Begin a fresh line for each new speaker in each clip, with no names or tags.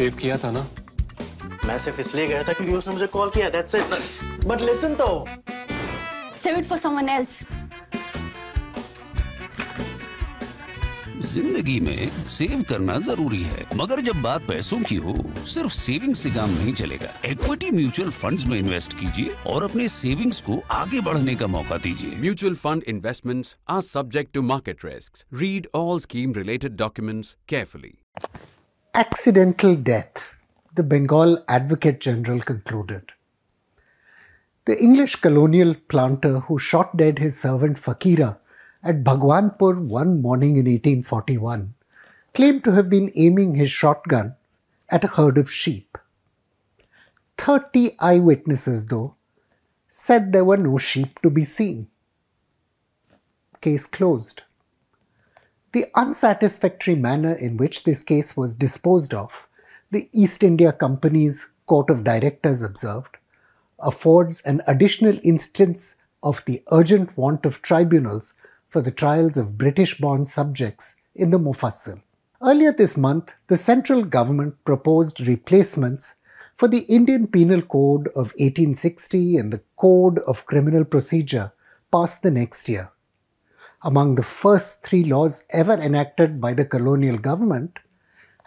Save किया था ना
मैं सिर्फ़ इसलिए गया था क्योंकि उसने मुझे कॉल किया दैट्स इट बट लिसन तो
Save it for someone else.
ज़िंदगी में सेव करना ज़रूरी है मगर जब बात पैसों की हो सिर्फ़ सेविंग से काम नहीं चलेगा इक्विटी म्यूचुअल फंड्स में इन्वेस्ट कीजिए और अपने सेविंग्स को आगे बढ़ने का मौका दीजिए
mutual fund investments are subject to market risks. Read all scheme related documents carefully.
Accidental death, the Bengal Advocate General concluded. The English colonial planter who shot dead his servant Fakira at Bhagwanpur one morning in 1841 claimed to have been aiming his shotgun at a herd of sheep. Thirty eyewitnesses, though, said there were no sheep to be seen. Case closed. The unsatisfactory manner in which this case was disposed of, the East India Company's Court of Directors observed, affords an additional instance of the urgent want of tribunals for the trials of British born subjects in the Mufassil. Earlier this month, the central government proposed replacements for the Indian Penal Code of 1860 and the Code of Criminal Procedure passed the next year among the first three laws ever enacted by the colonial government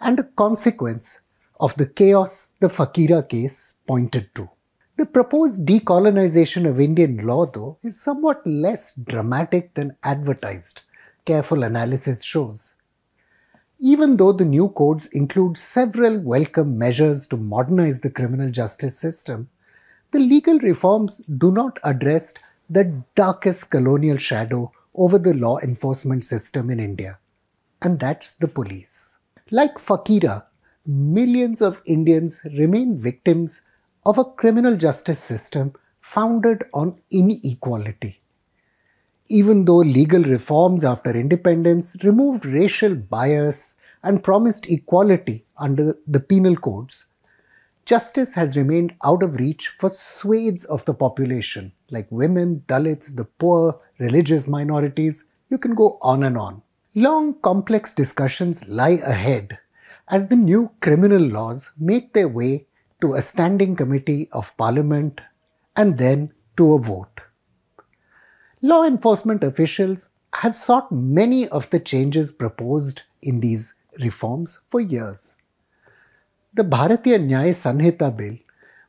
and a consequence of the chaos the Fakira case pointed to. The proposed decolonization of Indian law, though, is somewhat less dramatic than advertised, careful analysis shows. Even though the new codes include several welcome measures to modernize the criminal justice system, the legal reforms do not address the darkest colonial shadow over the law enforcement system in India, and that's the police. Like Fakira, millions of Indians remain victims of a criminal justice system founded on inequality. Even though legal reforms after independence removed racial bias and promised equality under the penal codes, justice has remained out of reach for swathes of the population, like women, Dalits, the poor, religious minorities. You can go on and on. Long, complex discussions lie ahead as the new criminal laws make their way to a standing committee of parliament and then to a vote. Law enforcement officials have sought many of the changes proposed in these reforms for years. The Bharatiya Nyaya Sanhita bill,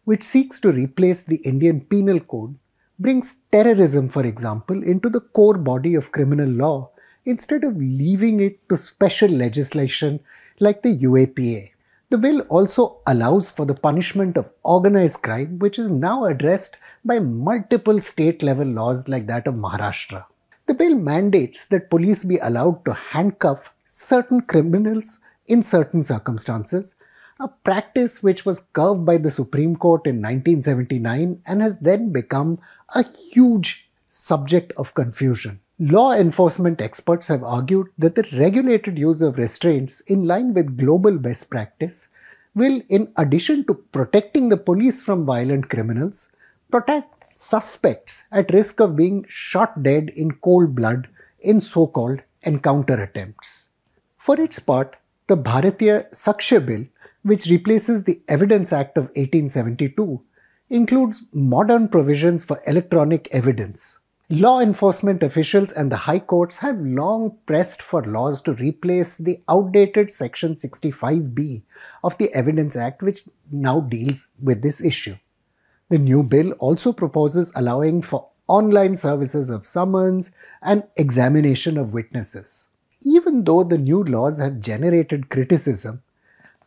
which seeks to replace the Indian Penal Code, brings terrorism, for example, into the core body of criminal law instead of leaving it to special legislation like the UAPA. The bill also allows for the punishment of organized crime, which is now addressed by multiple state level laws like that of Maharashtra. The bill mandates that police be allowed to handcuff certain criminals in certain circumstances, a practice which was curved by the Supreme Court in 1979 and has then become a huge subject of confusion. Law enforcement experts have argued that the regulated use of restraints in line with global best practice will, in addition to protecting the police from violent criminals, protect suspects at risk of being shot dead in cold blood in so called encounter attempts. For its part, the Bharatiya Sakshya Bill, which replaces the Evidence Act of 1872, includes modern provisions for electronic evidence. Law enforcement officials and the high courts have long pressed for laws to replace the outdated Section 65B of the Evidence Act, which now deals with this issue. The new bill also proposes allowing for online services of summons and examination of witnesses. Even though the new laws have generated criticism,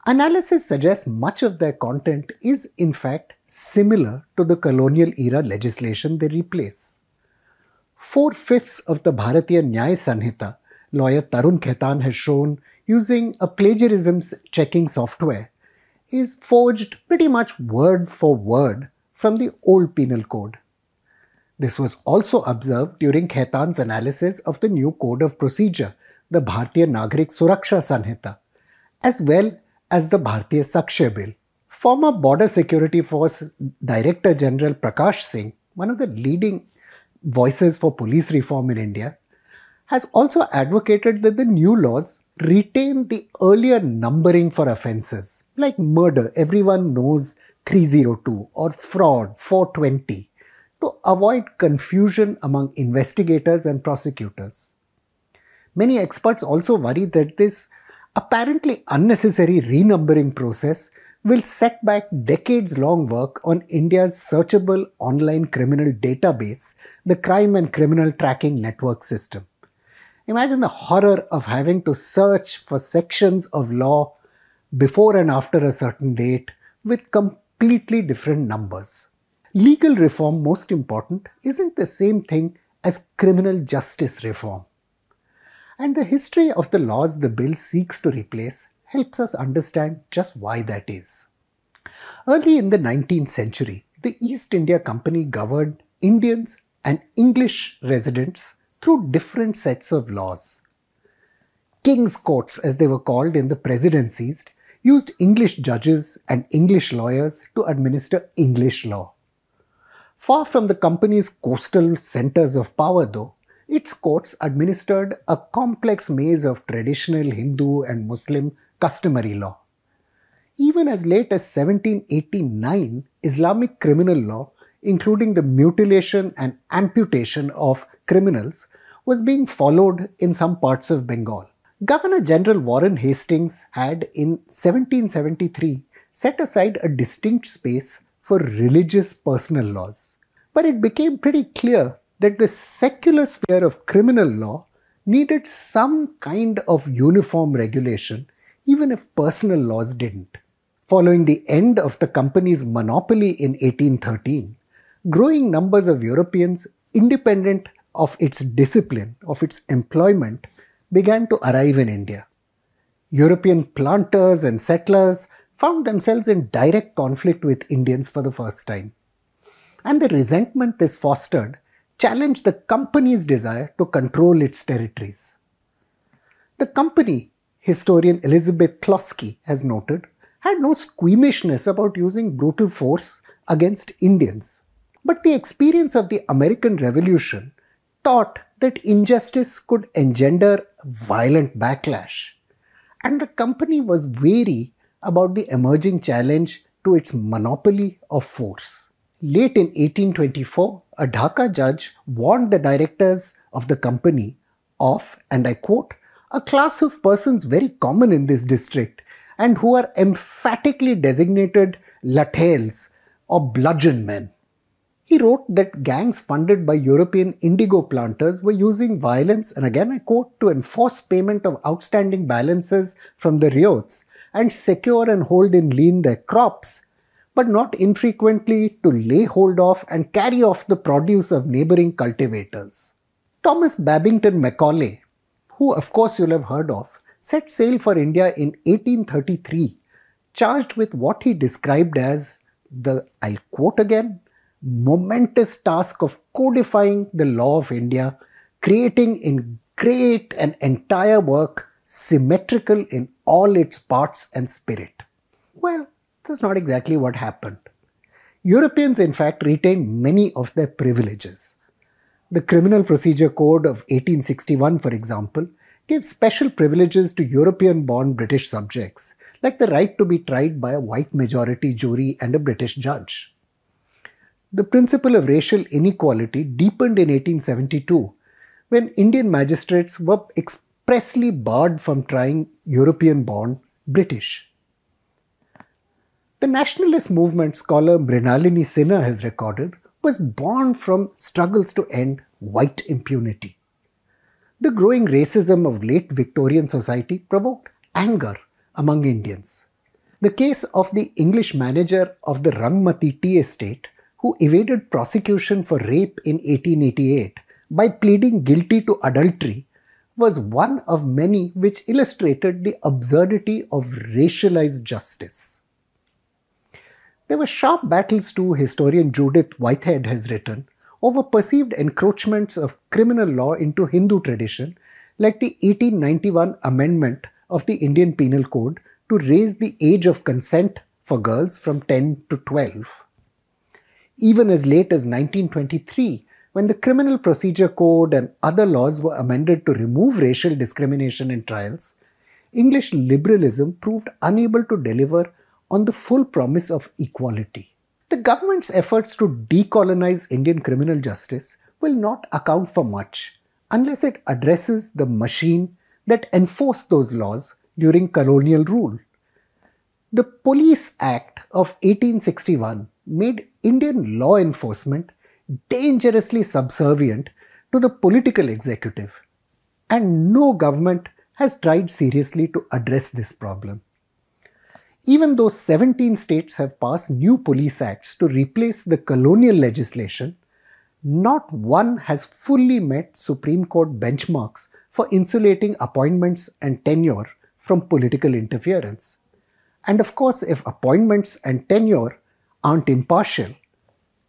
analysis suggests much of their content is in fact similar to the colonial era legislation they replace. Four fifths of the Bharatiya Nyaya Sanhita, lawyer Tarun Khaitan has shown using a plagiarism checking software, is forged pretty much word for word from the old penal code. This was also observed during Khaitan's analysis of the new code of procedure, the Bharatiya Nagrik Suraksha Sanhita, as well as the Bharatiya Sakshya Bill. Former Border Security Force Director General Prakash Singh, one of the leading voices for police reform in India, has also advocated that the new laws retain the earlier numbering for offences, like murder, everyone knows 302, or fraud, 420, to avoid confusion among investigators and prosecutors. Many experts also worry that this apparently unnecessary renumbering process will set back decades long work on India's searchable online criminal database, the Crime and Criminal Tracking Network System. Imagine the horror of having to search for sections of law before and after a certain date with completely different numbers. Legal reform, most important, isn't the same thing as criminal justice reform. And the history of the laws the bill seeks to replace helps us understand just why that is. Early in the 19th century, the East India Company governed Indians and English residents through different sets of laws. King's courts, as they were called in the presidencies, used English judges and English lawyers to administer English law. Far from the company's coastal centers of power, though, its courts administered a complex maze of traditional Hindu and Muslim customary law. Even as late as 1789, Islamic criminal law, including the mutilation and amputation of criminals, was being followed in some parts of Bengal. Governor General Warren Hastings had in 1773 set aside a distinct space for religious personal laws. But it became pretty clear that the secular sphere of criminal law needed some kind of uniform regulation even if personal laws didn't. Following the end of the company's monopoly in 1813, growing numbers of Europeans independent of its discipline, of its employment, began to arrive in India. European planters and settlers found themselves in direct conflict with Indians for the first time. And the resentment this fostered challenged the company's desire to control its territories. The company historian Elizabeth Kolsky has noted, had no squeamishness about using brutal force against Indians. But the experience of the American Revolution taught that injustice could engender violent backlash. And the company was wary about the emerging challenge to its monopoly of force. Late in 1824, a Dhaka judge warned the directors of the company of, and I quote, a class of persons very common in this district and who are emphatically designated lathials or bludgeon men. He wrote that gangs funded by European indigo planters were using violence, and again I quote, to enforce payment of outstanding balances from the ryots and secure and hold in lien their crops, but not infrequently to lay hold of and carry off the produce of neighboring cultivators. Thomas Babington Macaulay, who of course you'll have heard of, set sail for India in 1833, charged with what he described as the, I'll quote again, momentous task of codifying the law of India, creating in great and entire work symmetrical in all its parts and spirit. Well, that's not exactly what happened. Europeans, in fact, retained many of their privileges. The Criminal Procedure Code of 1861, for example, gave special privileges to European born British subjects, like the right to be tried by a white majority jury and a British judge. The principle of racial inequality deepened in 1872 when Indian magistrates were expressly barred from trying European born British. The nationalist movement scholar Mrinalini Sinha has recorded was born from struggles to end white impunity. The growing racism of late Victorian society provoked anger among Indians. The case of the English manager of the Rangmati tea estate who evaded prosecution for rape in 1888 by pleading guilty to adultery was one of many which illustrated the absurdity of racialized justice. There were sharp battles too, historian Judith Whitehead has written, over perceived encroachments of criminal law into Hindu tradition, like the 1891 amendment of the Indian Penal Code to raise the age of consent for girls from 10 to 12. Even as late as 1923, when the Criminal Procedure Code and other laws were amended to remove racial discrimination in trials, English liberalism proved unable to deliver on the full promise of equality. The government's efforts to decolonize Indian criminal justice will not account for much unless it addresses the machine that enforced those laws during colonial rule. The Police Act of 1861 made Indian law enforcement dangerously subservient to the political executive, and no government has tried seriously to address this problem. Even though 17 states have passed new police acts to replace the colonial legislation, not one has fully met Supreme Court benchmarks for insulating appointments and tenure from political interference. And of course, if appointments and tenure aren't impartial,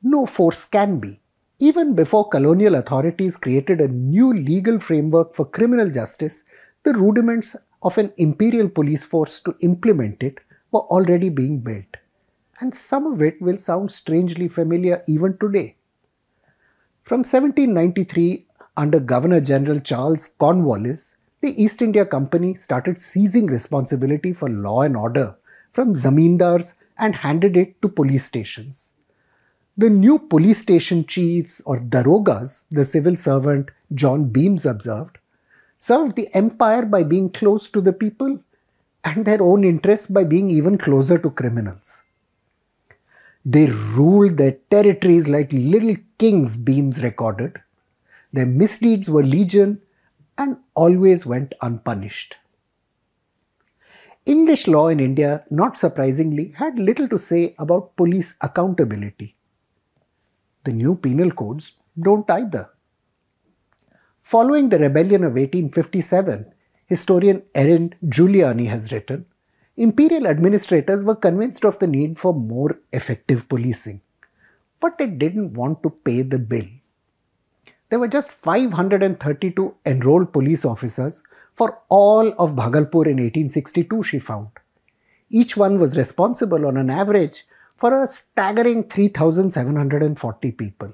no force can be. Even before colonial authorities created a new legal framework for criminal justice, the rudiments of an imperial police force to implement it were already being built, and some of it will sound strangely familiar even today. From 1793, under Governor General Charles Cornwallis, the East India Company started seizing responsibility for law and order from zamindars and handed it to police stations. The new police station chiefs or darogas, the civil servant John Beames observed, served the empire by being close to the people and their own interests by being even closer to criminals. They ruled their territories like little kings, Beames recorded. Their misdeeds were legion and always went unpunished. English law in India, not surprisingly, had little to say about police accountability. The new penal codes don't either. Following the rebellion of 1857, historian Erin Giuliani has written, imperial administrators were convinced of the need for more effective policing, but they didn't want to pay the bill. There were just 532 enrolled police officers for all of Bhagalpur in 1862, she found. Each one was responsible on an average for a staggering 3,740 people.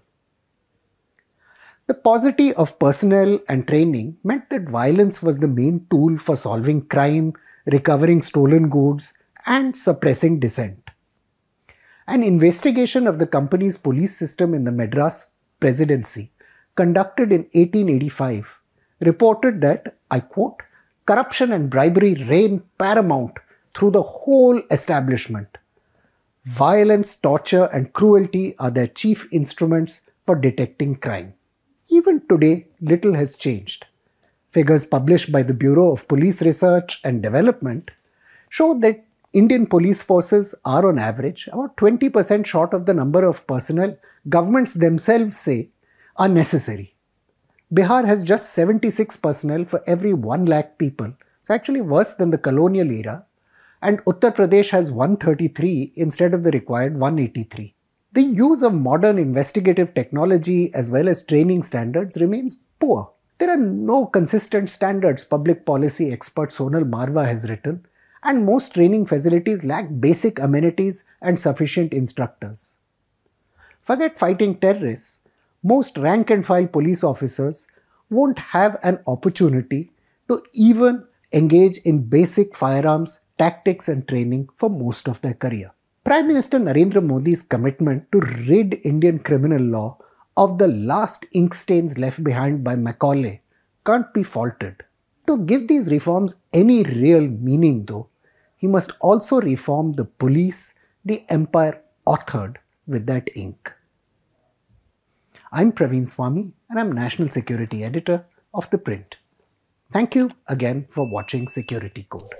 The paucity of personnel and training meant that violence was the main tool for solving crime, recovering stolen goods, and suppressing dissent. An investigation of the company's police system in the Madras presidency, conducted in 1885, reported that, I quote, corruption and bribery reign paramount through the whole establishment. Violence, torture, and cruelty are their chief instruments for detecting crime. Even today, little has changed. Figures published by the Bureau of Police Research and Development show that Indian police forces are on average about 20% short of the number of personnel governments themselves say are necessary. Bihar has just 76 personnel for every 1 lakh people. It's actually worse than the colonial era. And Uttar Pradesh has 133 instead of the required 183. The use of modern investigative technology as well as training standards remains poor. There are no consistent standards, public policy expert Sonal Marwa has written, and most training facilities lack basic amenities and sufficient instructors. Forget fighting terrorists, most rank and file police officers won't have an opportunity to even engage in basic firearms, tactics, and training for most of their career. Prime Minister Narendra Modi's commitment to rid Indian criminal law of the last ink stains left behind by Macaulay can't be faulted. To give these reforms any real meaning, though, he must also reform the police the empire authored with that ink. I'm Praveen Swami and I'm National Security Editor of The Print. Thank you again for watching Security Code.